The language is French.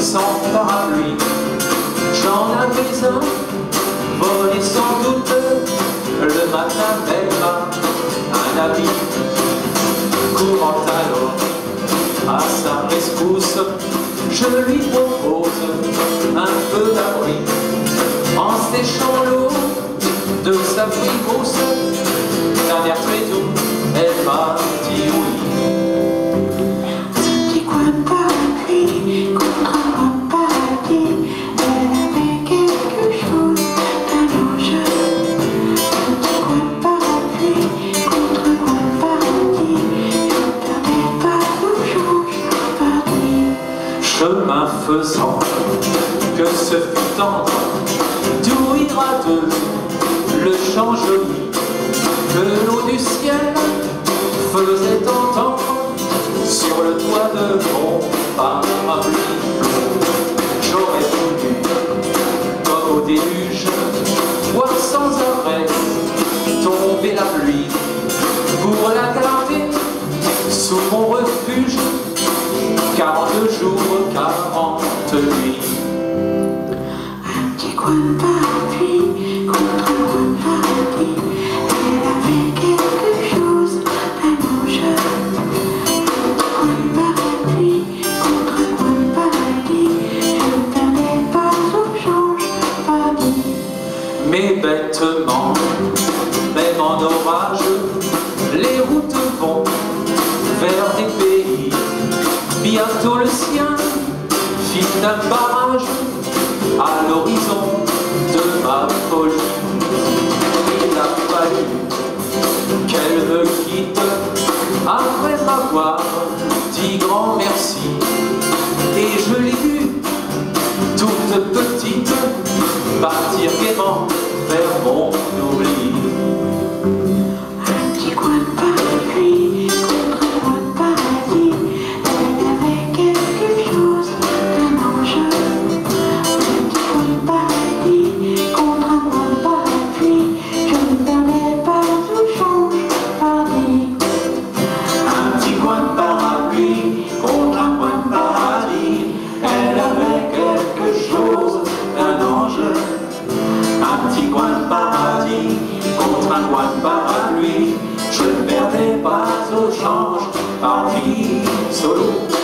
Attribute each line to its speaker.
Speaker 1: sans parapluie. J'en avais un, volé sans doute, le matin même un habit. Courant alors à sa rescousse, je lui propose un peu d'abri. En séchant l'eau de sa frimousse, faisant, que ce fut tendre, doux hydrateux, le chant joli, que l'eau du ciel faisait entendre sur le toit de mon parapluie. J'aurais voulu, comme au déluge, voir sans arrêt tomber la pluie pour la garder sous mon refuge. 40 jours, 40 nuits.
Speaker 2: Un petit coin de paradis, contre un coin de paradis, elle avait quelque chose d'allongé. Un petit coin de paradis, contre un coin de paradis, je ne perdais pas au change, paradis.
Speaker 1: Mais bêtement, même en orage, les routes vont vers des pays. Bientôt le sien fit un barrage à l'horizon de ma folie. Il a fallu qu'elle me quitte après m'avoir dit grand merci. Et je l'ai vue toute petite partir gaiement vers mon Un petit coin de paradis contre un coin de. Je ne perdrai pas au change, parti solo.